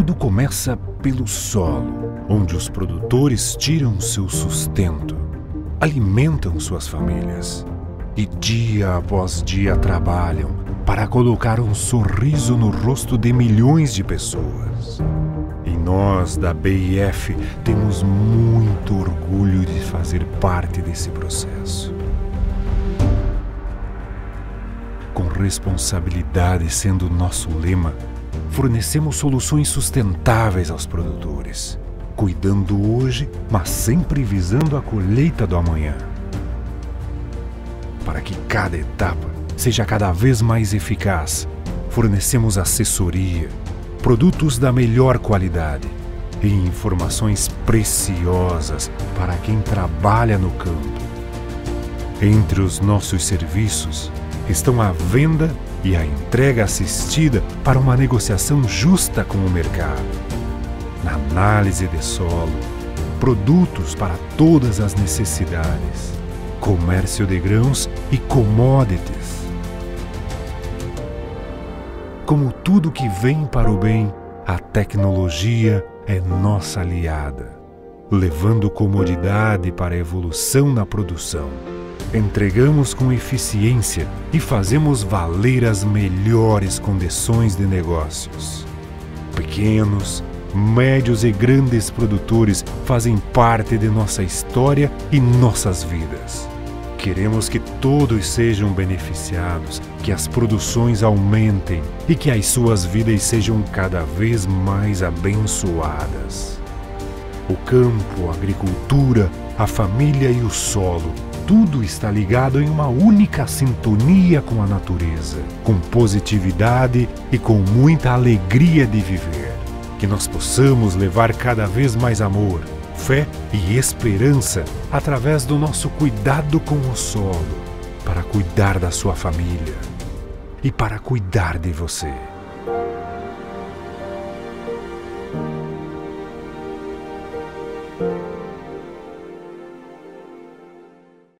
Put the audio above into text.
Tudo começa pelo solo, onde os produtores tiram seu sustento, alimentam suas famílias e dia após dia trabalham para colocar um sorriso no rosto de milhões de pessoas. E nós da BIF temos muito orgulho de fazer parte desse processo. Com responsabilidade sendo nosso lema, fornecemos soluções sustentáveis aos produtores, cuidando hoje, mas sempre visando a colheita do amanhã. Para que cada etapa seja cada vez mais eficaz, fornecemos assessoria, produtos da melhor qualidade e informações preciosas para quem trabalha no campo. Entre os nossos serviços estão a venda e a entrega assistida para uma negociação justa com o mercado. Na análise de solo, produtos para todas as necessidades, comércio de grãos e commodities. Como tudo que vem para o bem, a tecnologia é nossa aliada, levando comodidade para a evolução na produção entregamos com eficiência e fazemos valer as melhores condições de negócios. Pequenos, médios e grandes produtores fazem parte de nossa história e nossas vidas. Queremos que todos sejam beneficiados, que as produções aumentem e que as suas vidas sejam cada vez mais abençoadas. O campo, a agricultura, a família e o solo tudo está ligado em uma única sintonia com a natureza, com positividade e com muita alegria de viver. Que nós possamos levar cada vez mais amor, fé e esperança através do nosso cuidado com o solo, para cuidar da sua família e para cuidar de você.